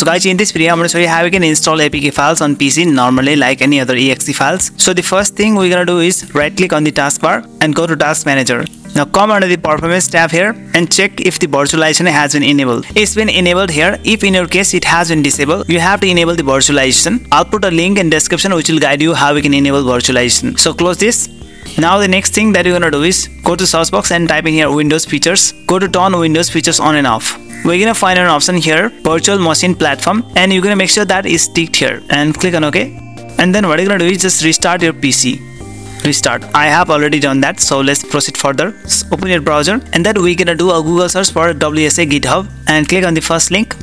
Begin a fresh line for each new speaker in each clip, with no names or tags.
So guys, in this video, I'm going to show you how you can install APK files on PC normally like any other exe files. So the first thing we're going to do is right click on the taskbar and go to task manager. Now come under the performance tab here and check if the virtualization has been enabled. It's been enabled here. If in your case it has been disabled, you have to enable the virtualization. I'll put a link in description which will guide you how we can enable virtualization. So close this. Now the next thing that you're gonna do is go to search box and type in here Windows features. Go to turn Windows features on and off. We're gonna find an option here virtual machine platform and you're gonna make sure that is ticked here. And click on ok and then what you're gonna do is just restart your pc restart. I have already done that so let's proceed further. Open your browser and then we're gonna do a google search for wsa github and click on the first link.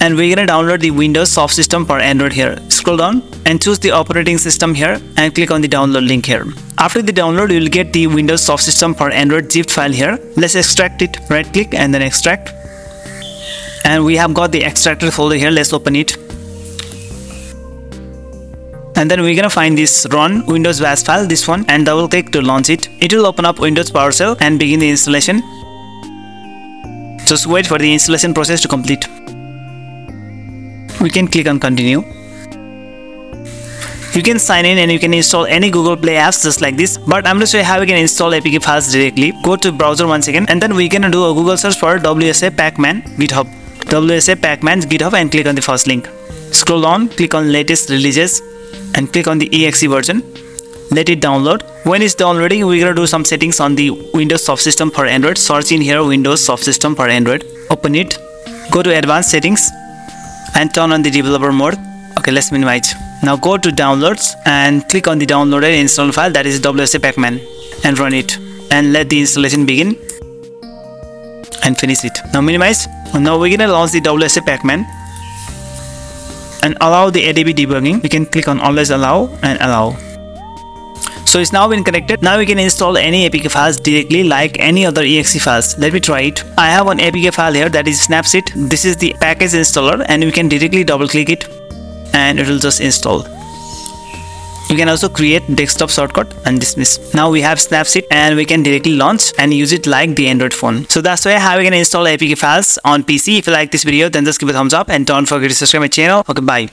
And we're gonna download the windows subsystem for android here. Scroll down and choose the operating system here and click on the download link here after the download you will get the windows subsystem for android zip file here. Let's extract it. Right click and then extract. And we have got the extracted folder here. Let's open it. And then we're gonna find this run windows batch file this one and double click to launch it. It will open up windows powershell and begin the installation. Just wait for the installation process to complete. We can click on continue you can sign in and you can install any Google Play apps just like this. But I'm going to show you how we can install APK files directly. Go to browser once again and then we can do a Google search for WSA Pacman GitHub. WSA Pacman's GitHub and click on the first link. Scroll down, click on latest releases and click on the exe version. Let it download. When it's downloading, we're gonna do some settings on the Windows Subsystem for Android. Search in here Windows Subsystem for Android. Open it. Go to advanced settings and turn on the developer mode. Okay, let's minimize. Now go to downloads and click on the downloaded install file that is WSA Pacman and run it and let the installation begin and finish it. Now minimize now we're gonna launch the WSA Pacman and allow the ADB debugging. We can click on always allow and allow. So it's now been connected. Now we can install any APK files directly like any other exe files. Let me try it. I have one APK file here that is Snapseed. This is the package installer and we can directly double click it and it will just install. You can also create desktop shortcut and dismiss. Now we have Snapseed and we can directly launch and use it like the Android phone. So that's why how we can install APK files on PC. If you like this video then just give a thumbs up and don't forget to subscribe my channel. Okay bye.